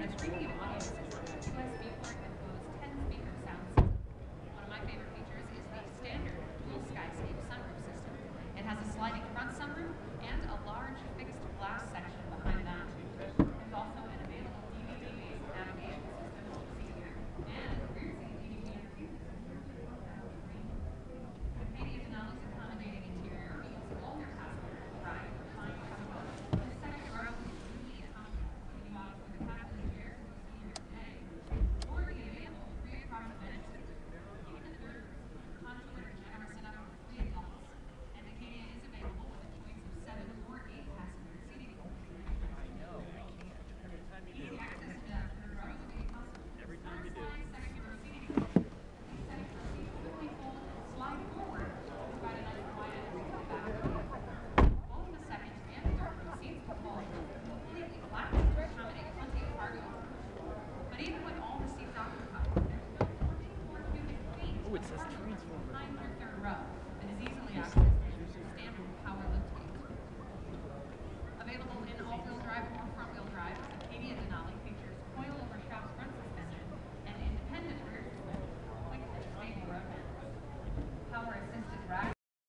on a screen you want.